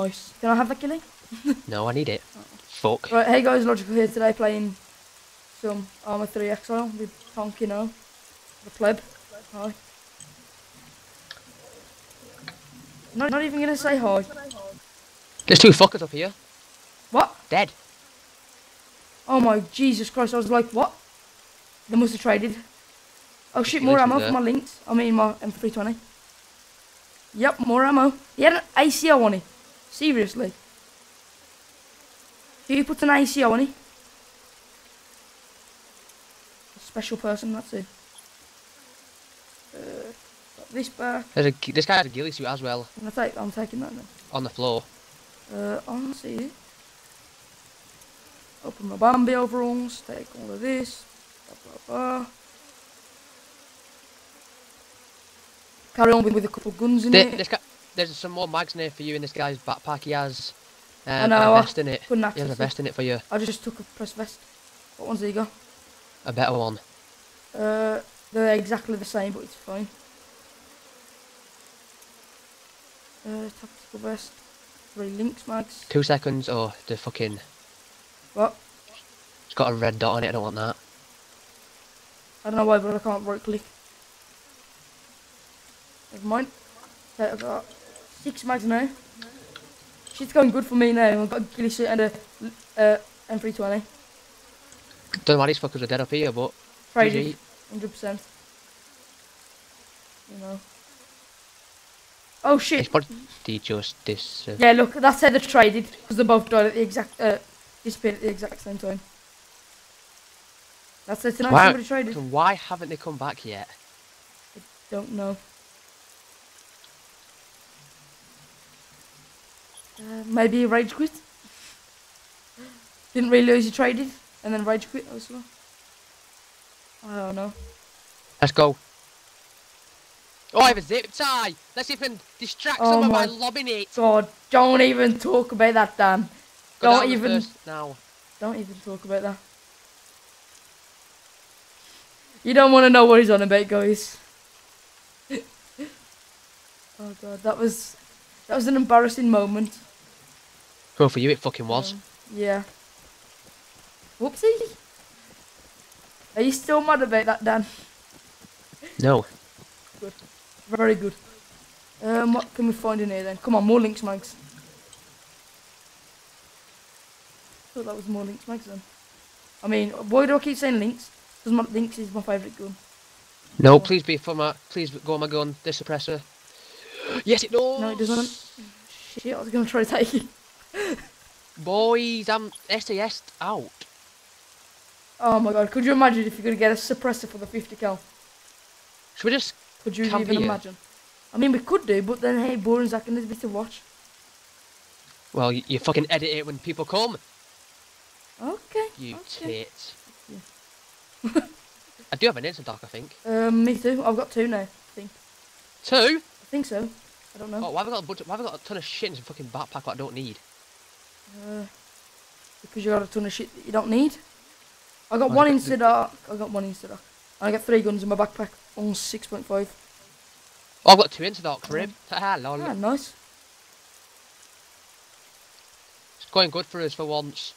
Nice. Can I have that, Gilly? No, I need it. Oh. Fuck. Right, hey guys, Logical here today playing some Arma 3 Exile with Tonk, you know. The pleb. Hi. Not, not even gonna say hi. There's two fuckers up here. What? Dead. Oh my Jesus Christ, I was like, what? They must have traded. Oh shit, more ammo is for my Lynx. I mean my M320. Yep, more ammo. He had an ACO on it. Seriously. He put an ACO on it. A special person, that's it. Uh, this back. There's a this guy has a ghillie suit as well I'm, take, I'm taking that then. on the floor. Uh, on see. Open my Bambi overalls, take all of this. Blah, blah, blah. Carry on with, with a couple of guns in There, it. this guy, there's some more mags in there for you in this guy's backpack. He has I um, know, a I vest in it. Couldn't He has a it. vest in it for you. I just took a press vest. What one's he got? A better one. Uh, they're exactly the same, but it's fine. Uh, tactical vest. Three Lynx mags. Two seconds. or the fucking. What? It's got a red dot on it. I don't want that. I don't know why, but I can't right click. Never mind. Okay, I've got six mags now. She's going good for me now. I've got a ghillie suit and a uh, M320. Don't know why these fuckers are dead up here, but GG. 100%. You know. Oh shit. it's probably just this. Uh, Yeah, look, that's how they traded because they both died at the exact, uh, disappeared at the exact same time. That's it. Tonight Wow. somebody traded. why haven't they come back yet? I don't know. Uh, maybe rage quit. Didn't really realise you traded and then rage quit as well. I don't know. Let's go. Oh, I have a zip tie. Let's see if we can distract Oh someone by lobbing it. God, don't even talk about that, Dan. Go Don't even- now. Don't even talk about that. You don't want to know what he's on about, guys. oh god, that was that was an embarrassing moment. Go for you. It fucking was. Um, yeah. Whoopsie. Are you still mad about that, Dan? No. Good. Very good. Um, what can we find in here then? Come on, more Lynx mags. thought that was more Lynx mags then. I mean, why do I keep saying Lynx? Because my Lynx is my favourite gun. No, Oh. please be for my. Please go on my gun. This suppressor. Yes, it does. No, it doesn't. Shit, I was gonna try to take it. Boys, I'm SAS out. Oh my god, could you imagine if you're going to get a suppressor for the 50 cal? Should we just? Could you even here? imagine? I mean, we could do, but then hey, boring Zach and there's a bit to watch. Well, you, you fucking edit it when people come. Okay. You okay. tit. I do have an instant dock, I think. Um, me too. I've got two now. I think. Two? I think so. I don't know. Oh, why have I got a bunch? Of, why have I got a ton of shit in some fucking backpack that I don't need? Uh, because you got a ton of shit that you don't need. I got one you got insta. I got one insta dock. And I got three guns in my backpack. On 6.5. Oh, I've got two instant docks, rib. Ah, lol. Ah, nice. It's going good for us for once.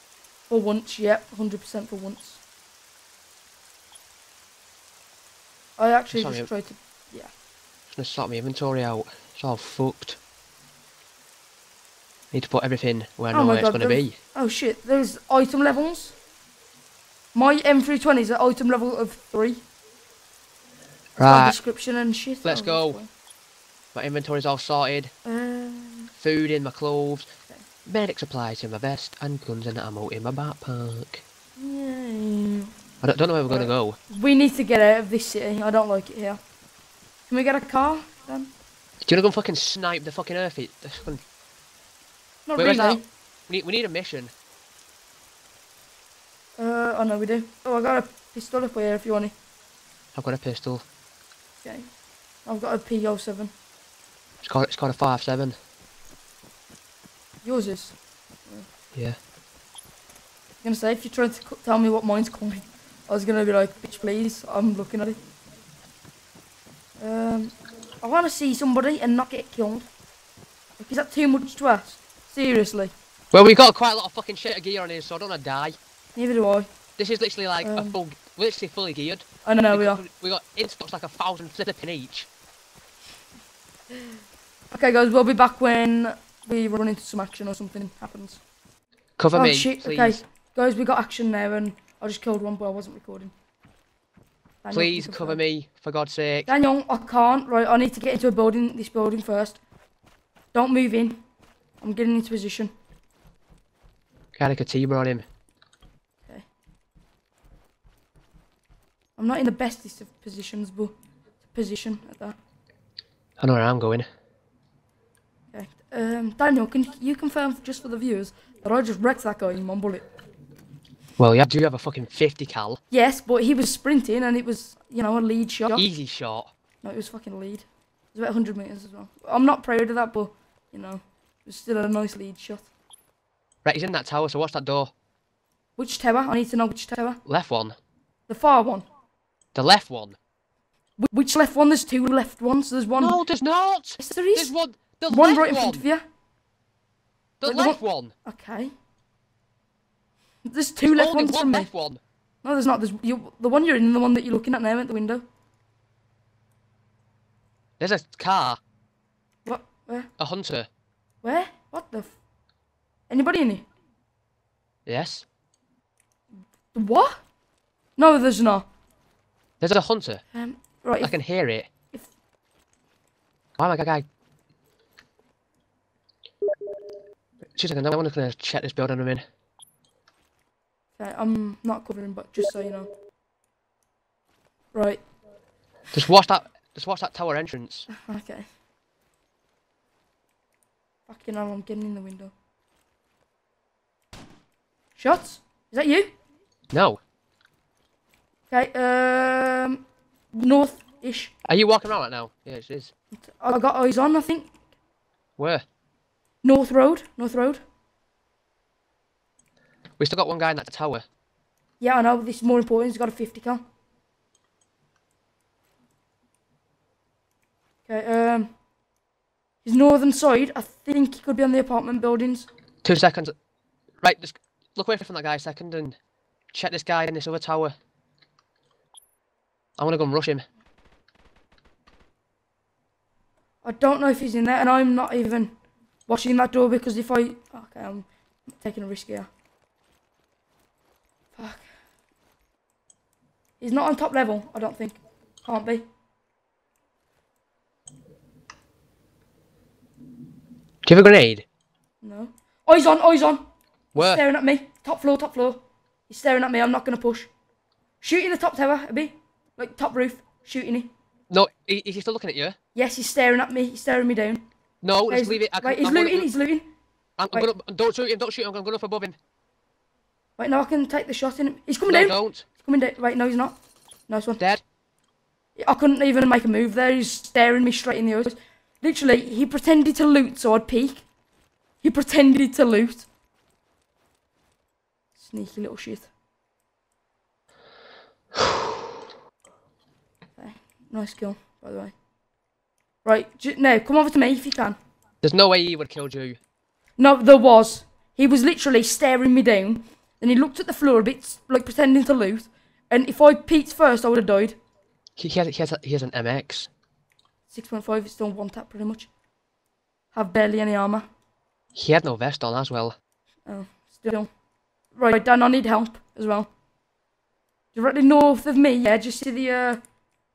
For once, yep. 100% for once. I actually Sorry, just tried to. Just gonna sort my inventory out. It's all fucked. Need to put everything where I Oh where it's gonna be. Oh shit, there's item levels. My M320 is at item level of 3. It's Right, description and shit. Let's Oh, go. my inventory's all sorted. Um, Food in my clothes. Okay. Medic supplies in my vest and guns and ammo in my backpack. yeah. I don't, don't know where we're gonna go. We need to get out of this city. I don't like it here. Can we get a car then? Do you wanna go fucking snipe the fucking earth? It- the fucking- Not Wait, really. We need, we need a mission. Uh, oh no, we do. Oh, I got a pistol up here if you want it. I've got a pistol. Okay. I've got a P07. It's got it's got a 5.7. Yours is. Yeah. I'm gonna say if you're trying to tell me what mine's called, I was gonna be like, bitch, please. I'm looking at it. Um, I want to see somebody and not get killed. Like, is that too much to ask? Seriously. Well, we've got quite a lot of fucking shit of gear on here, so I don't wanna die. Neither do I. This is literally like a Um, full, literally fully geared. I know we are. got, we got in stocks like a thousand flipping each. Okay, guys, we'll be back when we run into some action or something happens. Cover oh me, shit! please. Okay, guys, we got action there, and I just killed one, but I wasn't recording. Daniel, Please cover me, for God's sake. Daniel, I can't. Right, I need to get into a building. This building first. Don't move in. I'm getting into position. Got a Katiba on him. Okay. I'm not in the bestest of positions, but position at that. I know where I'm going. Okay. Um, Daniel, can you confirm just for the viewers that I just wrecked that guy in one bullet? Well, you do have a fucking 50 cal. Yes, but he was sprinting and it was, you know, a lead shot. Easy shot. No, it was fucking lead. It was about 100 metres as well. I'm not proud of that, but, you know, was still a nice lead shot. Right, he's in that tower, so watch that door. Which tower? I need to know which tower. Left one. The far one. The left one. Wh- Which left one? There's two left ones. There's one. No, there's not. Yes, there There's one. The One left right in front of you. The the left one. Okay. There's two There's left ones one from me. left one. No, there's not. There's you, the one you're in the one that you're looking at now at the window. There's a car. What? Where? A hunter. Where? What the? F- Anybody in here? Yes. What? No, there's not. There's a hunter. Um, right. I if- can hear it. if- Oh my god, guy. Two seconds, I'm just gonna check this building I'm in. okay, I'm not covering, but just so you know. Right. Just watch that. Just watch that tower entrance. Okay. Fucking hell, I'm getting in the window. Shots? Is that you? No. Okay, um, north-ish. Are you walking around right now? Yeah, it is. I got eyes on, I think. Where? North Road, North Road. We still got one guy in that tower. Yeah, I know, this is more important, he's got a 50 cal. Okay, um, his northern side, I think he could be on the apartment buildings. Two seconds. Right, just look away from that guy a second and check this guy in this other tower. I want to go and rush him. I don't know if he's in there, and I'm not even watching that door because if I... Okay, I'm taking a risk here. Fuck. He's not on top level, I don't think. Can't be. Do you have a grenade? No. Eyes on, eyes on. Where? Staring at me. Top floor, top floor. He's staring at me, I'm not going to push. Shooting the top tower, Abby. Like, top roof. Shooting it. No, he, is he still looking at you? Yes, he's staring at me. He's staring me down. No, just leave it. I can, Wait, he's I'm gonna- looting, he's looting. I'm, I'm gonna, don't shoot him, don't shoot him, I'm going up above him. Wait, no, I can take the shot in him. He's coming No, down. don't. He's coming down. Wait, no, he's not. Nice one. Dead. I couldn't even make a move there. He's staring me straight in the eyes. Literally, he pretended to loot so I'd peek. He pretended to loot. Sneaky little shit. okay. Nice kill, by the way. Right, j- now come over to me if you can. There's no way he would have killed you. No, there was. He was literally staring me down. Then he looked at the floor a bit, like pretending to loot. And if I peeked first, I would have died. He, he, has, he, has, a- he has an MX. 6.5 is still one tap pretty much. Have barely any armor. He had no vest on as well. Oh, still. Right, Dan, I need help as well. Directly north of me, yeah, just see the uh,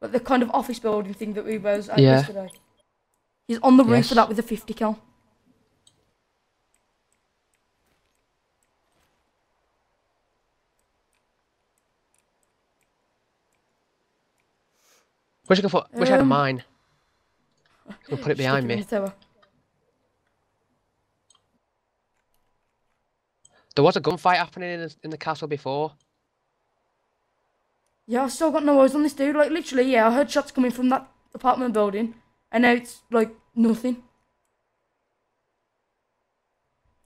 like the kind of office building thing that we was at Yeah. yesterday. He's on the roof Yes. of that with a 50 cal. Wish I could put, wish I had Um, mine. We'll put it behind me. There was a gunfight happening in the, in the castle before. Yeah, I've still got no eyes on this dude. Like, literally, yeah, I heard shots coming from that apartment building, and now it's, like, nothing.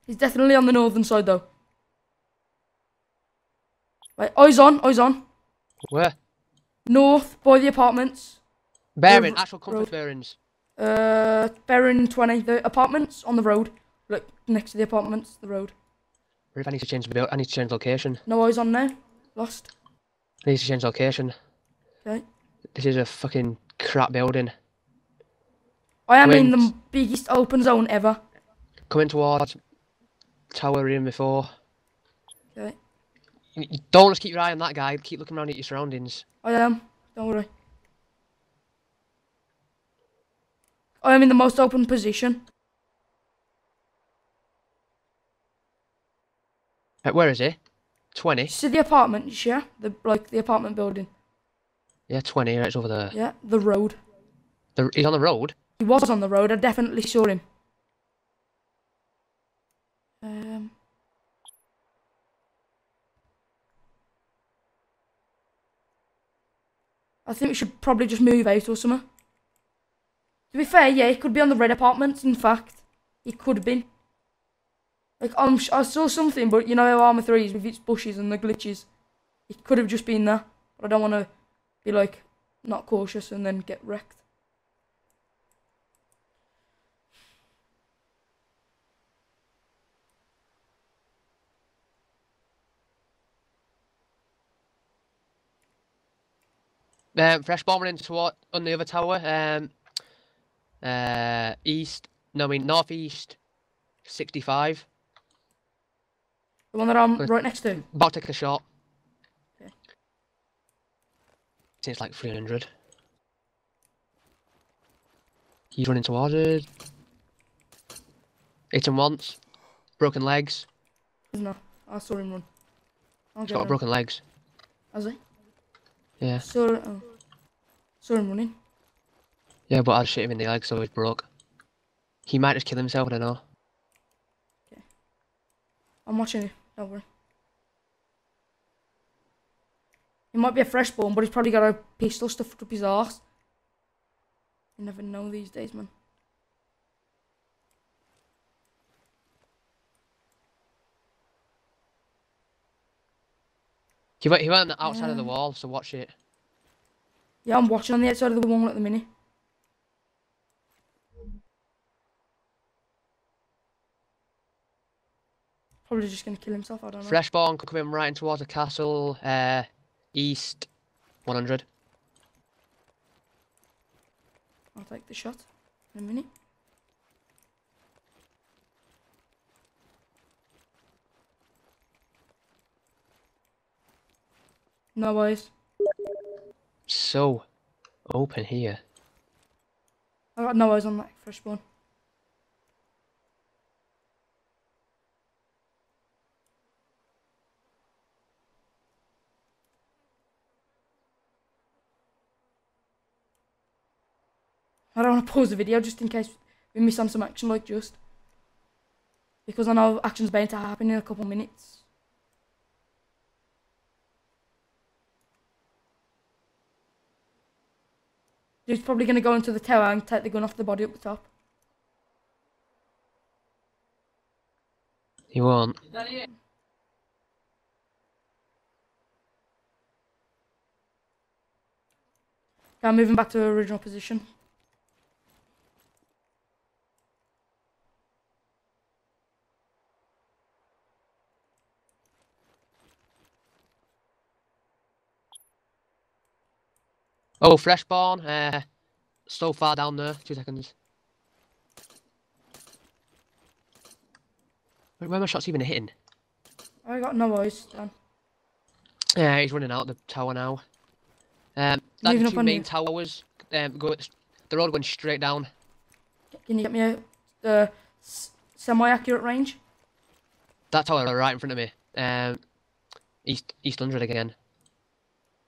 He's definitely on the northern side, though. Right, eyes on, eyes on. Where? North, by the apartments. Bearing, actual compass road. bearings. Uh, Baron 20, the apartments on the road. Look, next to the apartments, the road. If I need to change the build, I need to change location. No eyes on now. Lost. I need to change location. Okay. This is a fucking crap building. I am in the biggest open zone ever. Coming towards tower in before. Okay. Don't just keep your eye on that guy. Keep looking around at your surroundings. I am. Don't worry. I am in the most open position. Uh, where is he? 20? See the apartments, yeah? The like the apartment building. Yeah, 20. Right, it's over there. Yeah, the road. The, he's on the road. He was on the road. I definitely saw him. Um. I think we should probably just move out or something. To be fair, yeah, it could be on the red apartments. In fact, it could have been. Like I'm, I saw something, but you know how Arma Three is with its bushes and the glitches. It could have just been there, but I don't want to be like not cautious and then get wrecked. Um, fresh bomber into what on the other tower. Um, uh, east. No, I mean northeast. Sixty-five. The one that I'm Good. right next to. About to take a shot. Okay. It's like three hundred. He's running towards it. Hit him once. Broken legs. No, I saw him run. I'll He's got broken legs. Has he? Yeah. Saw, oh. saw him running. Yeah, but I'd shoot him in the leg, so he's broke. He might just kill himself. I don't know. I'm watching you. Don't worry. He might be a fresh born, but he's probably got a pistol stuffed up his arse. You never know these days, man. He went. He went on the outside of the wall, so watch it. Yeah, I'm watching on the outside of the wall at the minute. Probably just gonna kill himself. I don't know. Freshborn could come right in towards the castle. Uh, east, one hundred. I'll take the shot in a minute. No worries. So open here. I got no eyes on that fresh spawn. Don't want to pause the video just in case we miss on some action like just. Because I know action's bound to happen in a couple minutes. He's probably going to go into the tower and take the gun off the body up the top. He won't. Okay, I'm moving back to original position. Oh, freshborn. Uh, so far down there. Two seconds. Wait, where are my shots even hitting? I got no eyes. Dan. Yeah, he's running out the tower now. Um, that Moving the two main you. towers. Um, go. The road went straight down. Can you get me a uh, semi-accurate range? That tower right in front of me. Um, east east hundred again.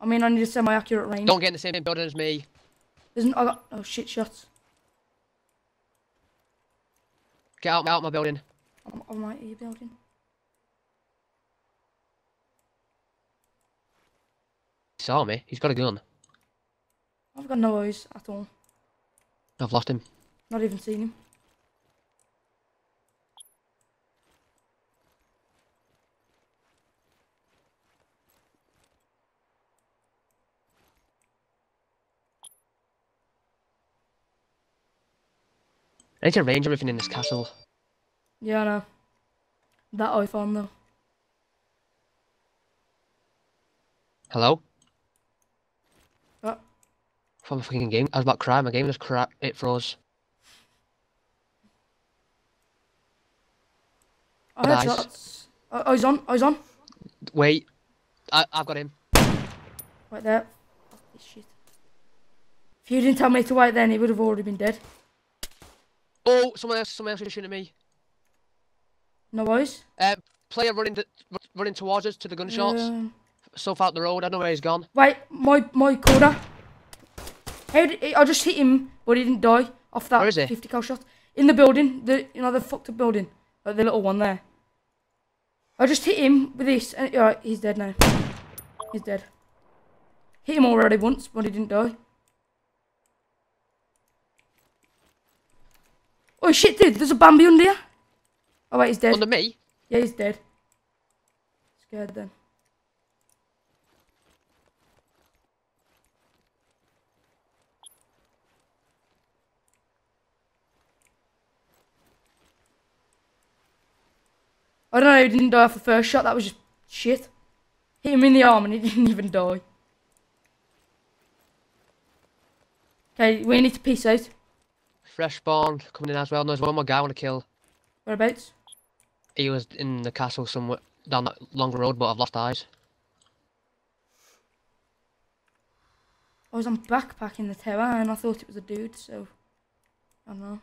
I mean, I need to a semi-accurate range. Don't get in the same building as me. There's n- I got oh shit shots. Get out, out my building. on my E building. He saw me. He's got a gun. I've got no eyes at all. I've lost him. Not even seen him. I need to arrange everything in this castle. Yeah, I know. That iPhone though. Hello? What? From a fucking game. I was about to cry. My game just crap. It froze. Oh, I Nice. had shots. Oh, oh, he's on. Oh, he's on. Wait. I, I've got him. Right there. Shit. If you didn't tell me to wait then, he would have already been dead. Oh, someone else, someone else is shooting at me. No worries. Uh, player running, to, running towards us to the gunshots. Um, Stuff out the road. I don't know where he's gone. wait, my my corner. How did, I just hit him, but he didn't die off that Where is he? 50 cal shot. In the building, the you know the fucked up building, like the little one there. I just hit him with this, and alright, he's dead now. He's dead. Hit him already once, but he didn't die. Oh shit, dude! There's a Bambi under here. Oh wait, he's dead. Under me? Yeah, he's dead. Scared then. I don't know, he didn't die off the first shot, that was just shit. Hit him in the arm and he didn't even die. Okay, we need to peace out. Fresh spawn coming in as well. There's one more guy I want to kill. Whereabouts? He was in the castle somewhere down that long road, but I've lost eyes. I was on backpacking the tower and I thought it was a dude, so I don't know.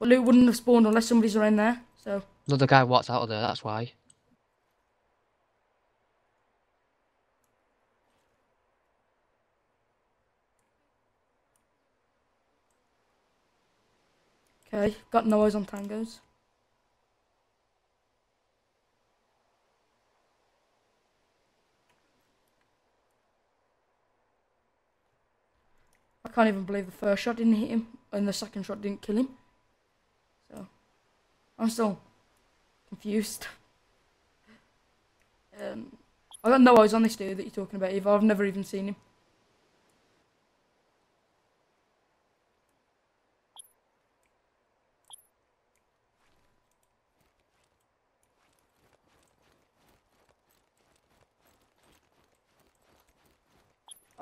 But loot wouldn't have spawned unless somebody's around there, so Another guy walked out of there, that's why. Okay. Got no eyes on tangos. I can't even believe the first shot didn't hit him and the second shot didn't kill him. So I'm still confused. um, I got no eyes on this dude that you're talking about either. I've never even seen him.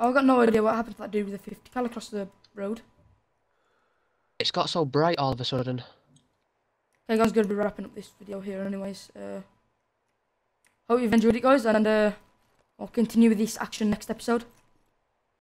I've got no idea what happened to that dude with the 50 cal across the road. It's got so bright all of a sudden. Okay, guys, gonna be wrapping up this video here, anyways. Uh, hope you've enjoyed it, guys, and uh, I'll continue with this action next episode.